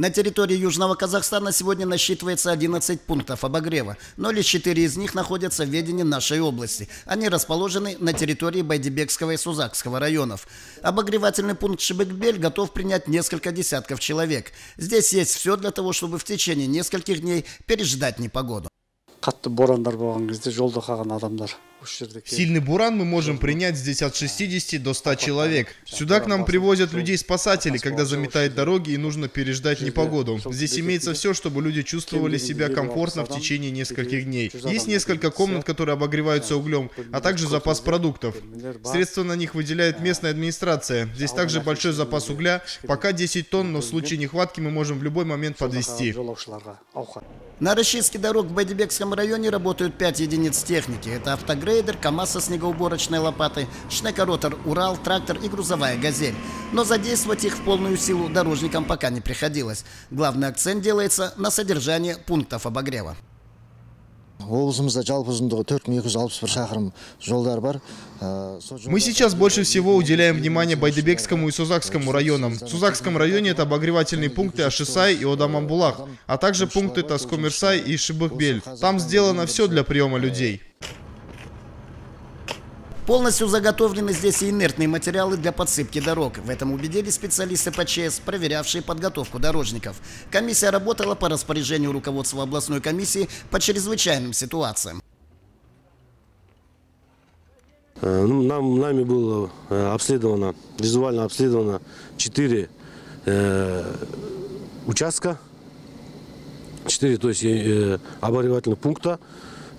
На территории Южного Казахстана сегодня насчитывается 11 пунктов обогрева, но лишь 4 из них находятся в ведении нашей области. Они расположены на территории Байдебекского и Сузакского районов. Обогревательный пункт Шибекбель готов принять несколько десятков человек. Здесь есть все для того, чтобы в течение нескольких дней переждать непогоду. қатты борандар болған кезде адамдар сильный буран мы можем принять здесь от 60 до 100 человек. Сюда к нам привозят людей-спасателей, когда заметают дороги и нужно переждать непогоду. Здесь имеется все, чтобы люди чувствовали себя комфортно в течение нескольких дней. Есть несколько комнат, которые обогреваются углем, а также запас продуктов. Средства на них выделяет местная администрация. Здесь также большой запас угля, пока 10 тонн, но в случае нехватки мы можем в любой момент подвести. На расчистке дорог в Байдебекском районе работают 5 единиц техники. Это автогрейдер, КАМАЗ со снегоуборочной лопатой, шнекоротор «Урал», трактор и грузовая «Газель». Но задействовать их в полную силу дорожникам пока не приходилось. Главный акцент делается на содержание пунктов обогрева. облысымызда жалпы ұзындығы төрт мың екі жүз алпыс бір шақырым жолдар бар Ә, сол жолдар- Мы сейчас больше всего уделяем внимание Байдебекскому и Сузакскому районам. В Сузакском районе это обогревательные пункты Ашисай и Одамамбулах, а также пункты Таскомирсай и Шибыхбель. Там сделано все для приема людей. Полностью заготовлены здесь и инертные материалы для подсыпки дорог. В этом убедились специалисты по ЧС, проверявшие подготовку дорожников. Комиссия работала по распоряжению руководства областной комиссии по чрезвычайным ситуациям. Э, ну, Нам, нами было э, обследовано, визуально обследовано 4 э, участка, 4, то есть э, обогревательных пункта.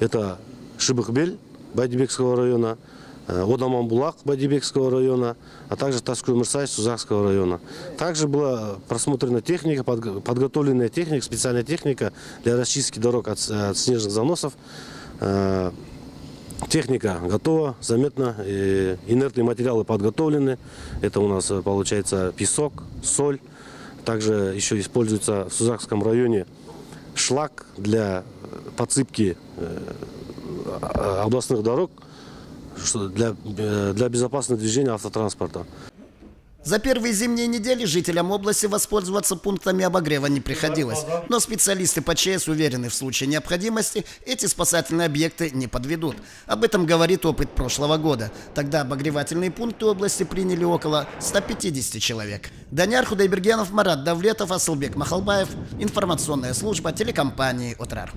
Это Шибыхбель Байдебекского района, э, Одаманбулак Байдебекского района, а также Таскуй-Мырсай Сузакского района. Также была просмотрена техника, подго- подготовленная техника, специальная техника для расчистки дорог от, от снежных заносов. Э, Техника готова, заметно, э, инертные материалы подготовлены. Это у нас э, получается песок, соль. Также еще используется в Сузакском районе шлак для э, подсыпки э, областных дорог для, э, для безопасного движения автотранспорта. За первые зимние недели жителям области воспользоваться пунктами обогрева не приходилось. Но специалисты по ЧС уверены, в случае необходимости эти спасательные объекты не подведут. Об этом говорит опыт прошлого года. Тогда обогревательные пункты области приняли около 150 человек. Даняр Худайбергенов, Марат Давлетов, Асылбек Махалбаев. Информационная служба телекомпании «Отрар».